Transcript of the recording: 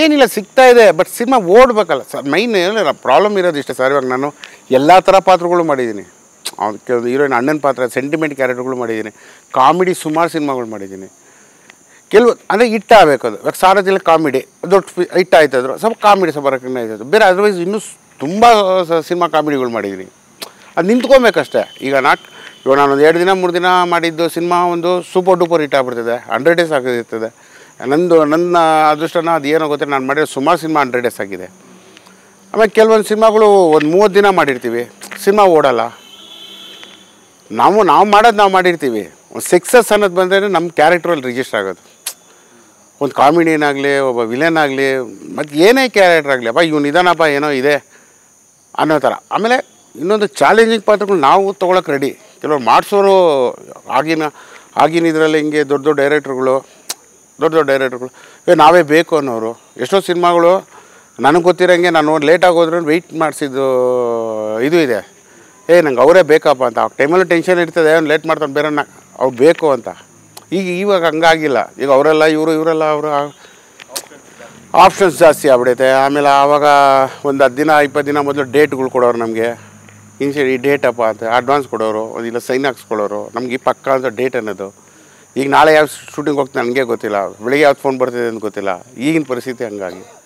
ಏನಿಲ್ಲ, ಸಿಗ್ತಾ ಇದೆ ಬಟ್ ಸಿನಿಮಾ ಓಡಬೇಕಲ್ಲ. ಸರ್ ಮೈನ್ ಏನಿಲ್ಲ ಪ್ರಾಬ್ಲಮ್ ಇರೋದು ಇಷ್ಟೇ ಸರ್. ಇವಾಗ ನಾನು ಎಲ್ಲ ಥರ ಪಾತ್ರಗಳು ಮಾಡಿದ್ದೀನಿ. ಕೆಲವು ಹೀರೋಯಿನ್ ಅಣ್ಣನ ಪಾತ್ರ ಸೆಂಟಿಮೆಂಟ್ ಕ್ಯಾರೆಕ್ಟರ್ಗಳು ಮಾಡಿದ್ದೀನಿ. ಕಾಮಿಡಿ ಸುಮಾರು ಸಿನಿಮಾಗಳು ಮಾಡಿದ್ದೀನಿ. ಕೆಲವು, ಅಂದರೆ ಹಿಟ್ ಆಗಬೇಕು ಅದು. ಇವಾಗ ಸಾರಥಿಲ್ಲ ಕಾಮಿಡಿ ದೊಡ್ಡ ಹಿಟ್ ಆಯ್ತಾದ್ರು ಸ್ವಲ್ಪ ಕಾಮಿಡಿ ಸ್ವಲ್ಪ ರೆಕಗ್ನೈಸ್ ಬೇರೆ ಅದರ್ವೈಸ್ ಇನ್ನೂ ತುಂಬ ಸಿನಿಮಾ ಕಾಮಿಡಿಗಳು ಮಾಡಿದ್ದೀನಿ. ಅದು ನಿಂತ್ಕೊಬೇಕಷ್ಟೇ. ಈಗ ನಾಟ್ ಇವಾಗ ನಾನೊಂದು ಎರಡು ದಿನ, ಮೂರು ದಿನ ಮಾಡಿದ್ದು ಸಿನಿಮಾ ಒಂದು ಸೂಪರ್ ಡೂಪರ್ ಹಿಟ್ ಆಗ್ಬಿಡ್ತದೆ ಹಂಡ್ರೆಡ್ ಡೇಸ್ ಆಗಿರ್ತದೆ ನಂದು, ನನ್ನ ಅದೃಷ್ಟನ ಅದು ಏನೋ ಗೊತ್ತಿಲ್ಲ ನಾನು ಮಾಡಿರೋ ಸುಮಾರು ಸಿನಿಮಾ ಹಂಡ್ರೆಡ್ ಡೇಸ್ ಆಗಿದೆ. ಆಮೇಲೆ ಕೆಲವೊಂದು ಸಿನಿಮಾಗಳು ಒಂದು ಮೂವತ್ತು ದಿನ ಮಾಡಿರ್ತೀವಿ, ಸಿನಿಮಾ ಓಡಲ್ಲ. ನಾವು ನಾವು ಮಾಡೋದು ನಾವು ಮಾಡಿರ್ತೀವಿ. ಒಂದು ಸಕ್ಸಸ್ ಅನ್ನೋದು ಬಂದರೆ ನಮ್ಮ ಕ್ಯಾರೆಕ್ಟ್ರಲ್ಲಿ ರಿಜಿಸ್ಟರ್ ಆಗೋದು. ಒಂದು ಕಾಮಿಡಿಯನ್ ಆಗಲಿ, ಒಬ್ಬ ವಿಲನ್ ಆಗಲಿ ಮತ್ತು ಏನೇ ಕ್ಯಾರೆಕ್ಟರ್ ಆಗಲಿ ಅಪ್ಪ ಇವ್ನು ಇದಾನಪ್ಪ ಏನೋ ಇದೆ ಅನ್ನೋ ಥರ. ಆಮೇಲೆ ಇನ್ನೊಂದು ಚಾಲೆಂಜಿಂಗ್ ಪಾತ್ರಗಳು ನಾವು ತೊಗೊಳಕ್ಕೆ ರೆಡಿ ಕೆಲವ್ರು ಮಾಡಿಸೋರು ಆಗಿನ ಆಗಿನ ಇದರಲ್ಲಿ ಹಿಂಗೆ ದೊಡ್ಡ ದೊಡ್ಡ ಡೈರೆಕ್ಟ್ರುಗಳು ದೊಡ್ಡ ದೊಡ್ಡ ಡೈರೆಕ್ಟ್ರುಗಳು ಏ, ನಾವೇ ಬೇಕು ಅನ್ನೋರು. ಎಷ್ಟೋ ಸಿನಿಮಾಗಳು ನನಗೆ ಗೊತ್ತಿರೋಂಗೆ ನಾನು ಲೇಟಾಗಿ ಹೋದ್ರೂ ವೆಯ್ಟ್ ಮಾಡಿಸಿದ್ದು ಇದು ಇದೆ. ಏ, ನಂಗೆ ಅವರೇ ಬೇಕಪ್ಪ ಅಂತ. ಆ ಟೈಮಲ್ಲಿ ಟೆನ್ಷನ್ ಇರ್ತದೆ, ಅವ್ನು ಲೇಟ್ ಮಾಡ್ತಾನೆ ಬೇರೆ ಅವ್ರು ಬೇಕು ಅಂತ. ಈಗ ಇವಾಗ ಹಂಗಾಗಿಲ್ಲ. ಈಗ ಅವರೆಲ್ಲ ಇವರು, ಇವರೆಲ್ಲ ಅವರು ಆಪ್ಷನ್ಸ್ ಜಾಸ್ತಿ ಆಗ್ಬಿಡೈತೆ. ಆಮೇಲೆ ಆವಾಗ ಒಂದು ಹತ್ತು ದಿನ ಇಪ್ಪತ್ತು ದಿನ ಮೊದಲು ಡೇಟ್ಗಳು ಕೊಡೋರು ನಮಗೆ. ಇನ್ಶಿ ಈ ಡೇಟಪ್ಪ ಅಂತ ಅಡ್ವಾನ್ಸ್ ಕೊಡೋರು ಇಲ್ಲ ಸೈನ್ ಹಾಕ್ಸ್ಕೊಳ್ಳೋರು, ನಮಗೆ ಈ ಪಕ್ಕ ಅಂತ ಡೇಟ್ ಅನ್ನೋದು. ಈಗ ನಾಳೆ ಯಾವ ಶೂಟಿಂಗ್ ಹೋಗ್ತೀನಿ ನನಗೆ ಗೊತ್ತಿಲ್ಲ. ಬೆಳಿಗ್ಗೆ ಯಾವ್ದು ಫೋನ್ ಬರ್ತಿದೆ ಅಂತ ಗೊತ್ತಿಲ್ಲ. ಈಗಿನ ಪರಿಸ್ಥಿತಿ ಹಂಗಾಗಿ.